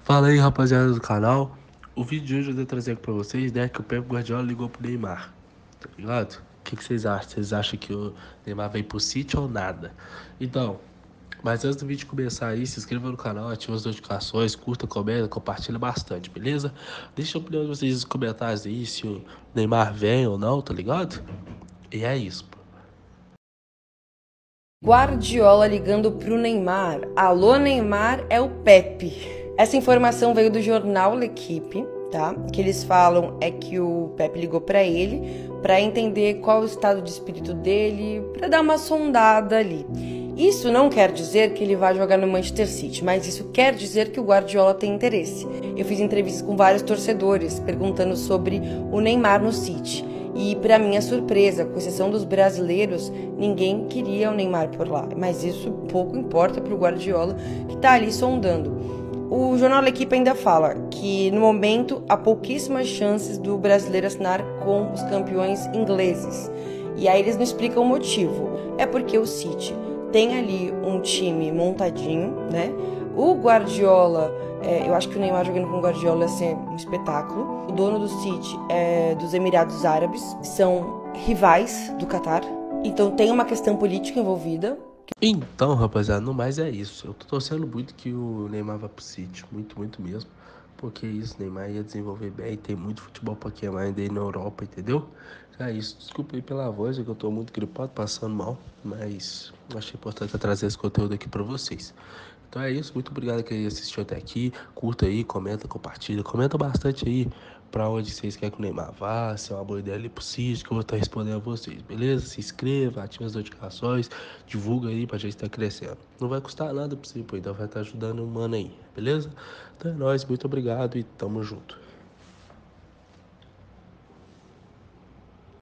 Fala aí, rapaziada do canal. O vídeo de hoje eu vou trazer aqui pra vocês, né, que o Pep Guardiola ligou pro Neymar, tá ligado? O que, que vocês acham? Vocês acham que o Neymar vem pro City ou nada? Então, mas antes do vídeo começar aí, se inscreva no canal, ative as notificações, curta, comenta, compartilha bastante, beleza? Deixa a opinião de vocês nos comentários aí, se o Neymar vem ou não, tá ligado? E é isso, pô. Guardiola ligando pro Neymar. Alô, Neymar é o Pepe. Essa informação veio do jornal L'Equipe, tá? Que eles falam é que o Pepe ligou para ele para entender qual o estado de espírito dele, para dar uma sondada ali. Isso não quer dizer que ele vai jogar no Manchester City, mas isso quer dizer que o Guardiola tem interesse. Eu fiz entrevistas com vários torcedores perguntando sobre o Neymar no City. E, para minha surpresa, com exceção dos brasileiros, ninguém queria o Neymar por lá. Mas isso pouco importa para o Guardiola, que está ali sondando. O jornal equipe ainda fala que, no momento, há pouquíssimas chances do brasileiro assinar com os campeões ingleses. E aí eles não explicam o motivo. É porque o City tem ali um time montadinho, né? O Guardiola, é, eu acho que o Neymar jogando com o Guardiola ia ser um espetáculo. O dono do City é dos Emirados Árabes, que são rivais do Catar. Então tem uma questão política envolvida. Então, rapaziada, no mais é isso. Eu tô torcendo muito que o Neymar vá pro City, muito, muito mesmo. Porque isso, Neymar ia desenvolver bem, tem muito futebol pra queimar ainda aí na Europa, entendeu? É isso, desculpa aí pela voz, é que eu tô muito gripado, passando mal, mas achei importante trazer esse conteúdo aqui pra vocês. Então é isso, muito obrigado que assistiu até aqui. Curta aí, comenta, compartilha. Comenta bastante aí pra onde vocês querem que o Neymar vá, se é uma boa ideia ali pro que eu vou estar respondendo a vocês, beleza? Se inscreva, ative as notificações, divulga aí pra gente estar crescendo. Não vai custar nada pra você, pô, então vai estar ajudando o mano aí, beleza? Então é nóis, muito obrigado e tamo junto.